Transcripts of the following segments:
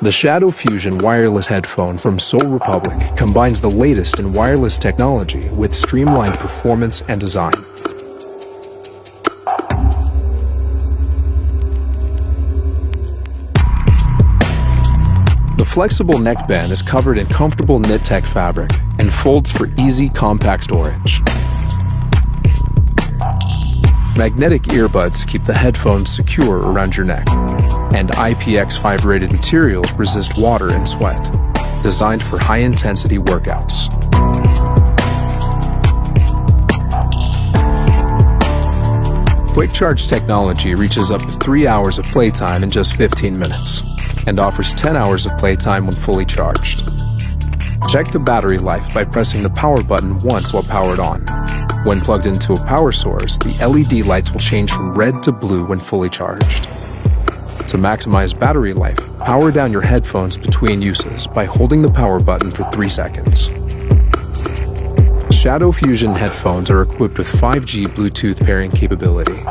The Shadow Fusion wireless headphone from Sol Republic combines the latest in wireless technology with streamlined performance and design. The flexible neckband is covered in comfortable knit-tech fabric and folds for easy compact storage. Magnetic earbuds keep the headphones secure around your neck, and IPX5 rated materials resist water and sweat, designed for high-intensity workouts. Quick Charge technology reaches up to 3 hours of playtime in just 15 minutes and offers 10 hours of playtime when fully charged. Check the battery life by pressing the power button once while powered on. When plugged into a power source, the LED lights will change from red to blue when fully charged. To maximize battery life, power down your headphones between uses by holding the power button for 3 seconds. Shadow Fusion headphones are equipped with 5G Bluetooth pairing capability.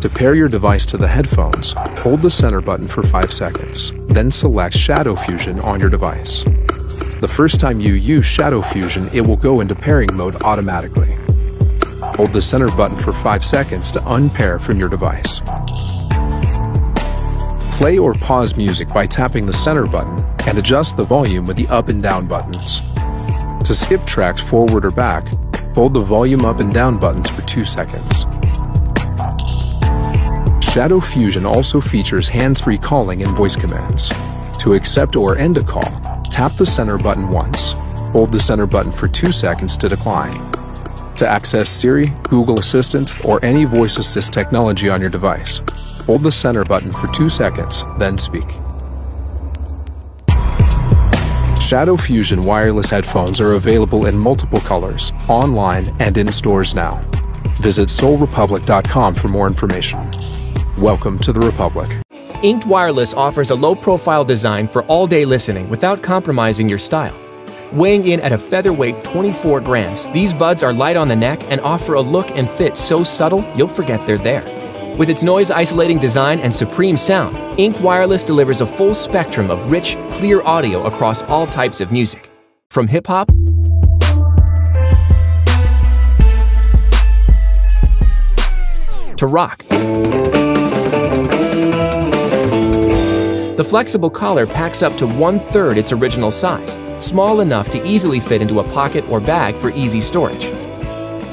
To pair your device to the headphones, hold the center button for 5 seconds, then select Shadow Fusion on your device. The first time you use Shadow Fusion, it will go into pairing mode automatically. Hold the center button for 5 seconds to unpair from your device. Play or pause music by tapping the center button and adjust the volume with the up and down buttons. To skip tracks forward or back, hold the volume up and down buttons for 2 seconds. Shadow Fusion also features hands-free calling and voice commands. To accept or end a call, tap the center button once. Hold the center button for 2 seconds to decline. To access Siri, Google Assistant, or any voice assist technology on your device, hold the center button for 2 seconds, then speak. Shadow Fusion wireless headphones are available in multiple colors, online and in stores now. Visit solrepublic.com for more information. Welcome to the Republic. Ink'd Wireless offers a low-profile design for all-day listening without compromising your style. Weighing in at a featherweight 24 grams, these buds are light on the neck and offer a look and fit so subtle you'll forget they're there. With its noise-isolating design and supreme sound, Ink'd Wireless delivers a full spectrum of rich, clear audio across all types of music. From hip-hop to rock. The flexible collar packs up to one-third its original size, small enough to easily fit into a pocket or bag for easy storage.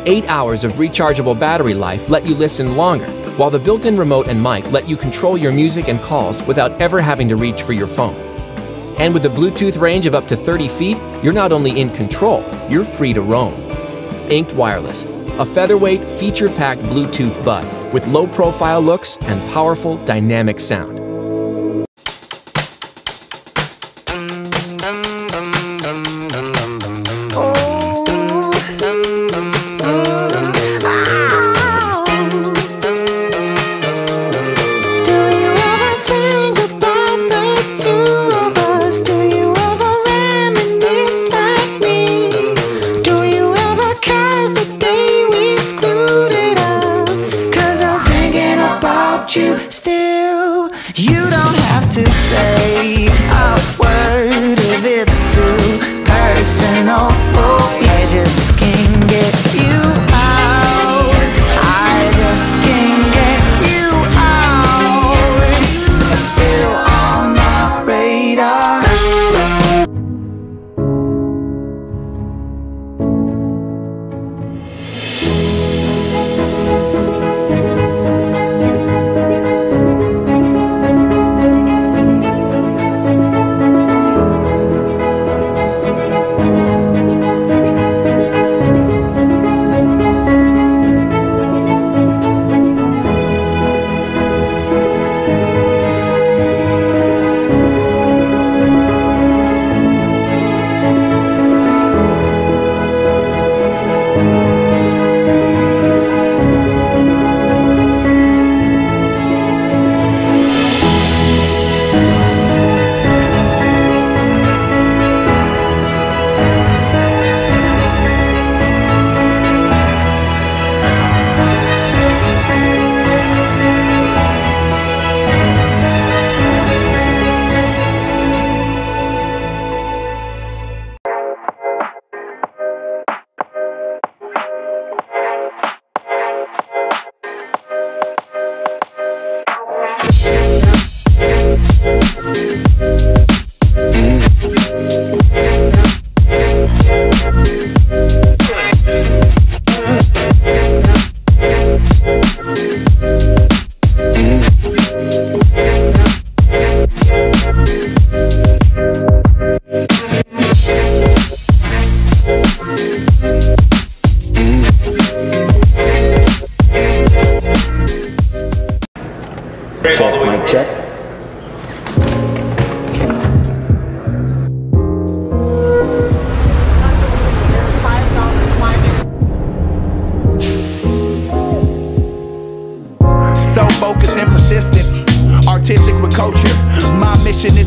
8 hours of rechargeable battery life let you listen longer, while the built-in remote and mic let you control your music and calls without ever having to reach for your phone. And with a Bluetooth range of up to 30 feet, you're not only in control, you're free to roam. Ink'd Wireless, a featherweight, feature-packed Bluetooth bud with low-profile looks and powerful, dynamic sound.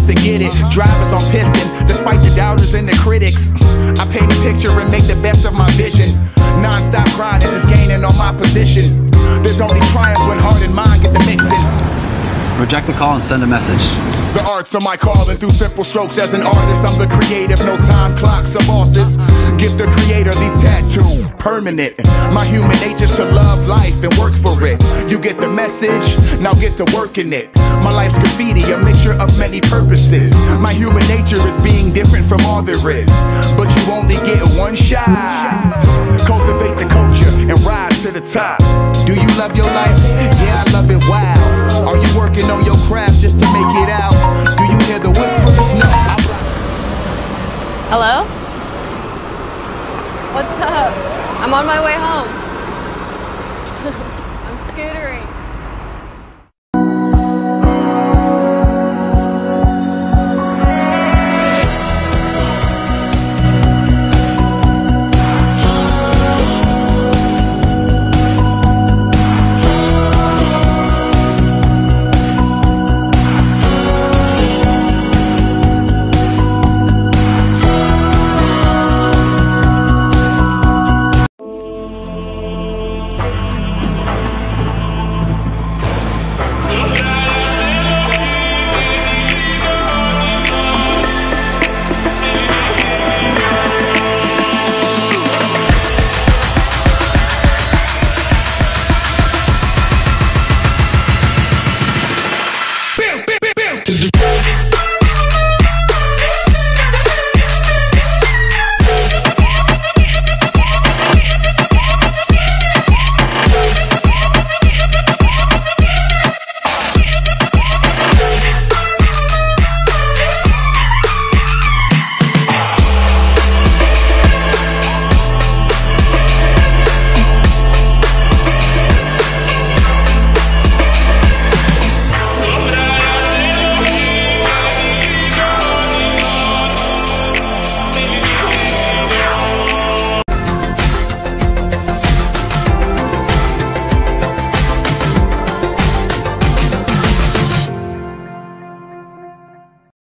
Mission to get it. Drivers on piston, despite the doubters and the critics. I paint a picture and make the best of my vision. Non-stop grinding, just gaining on my position. There's only triumph when heart and mind get the mixing. Reject the call and send a message. The arts are my calling through simple strokes as an artist. I'm the creative, no time clocks or bosses. Give the creator these tattoos, permanent. My human nature should love life and work for it. You get the message, now get to work in it. My life's graffiti, a mixture of many purposes. My human nature is being different from all there is. But you only get one shot. Cultivate the culture and rise to the top. Do you love your life? Yeah, I love it. Wow. Are you working on your craft just to make it out? Do you hear the whispers? No. Hello? I'm on my way home. I'm scootering.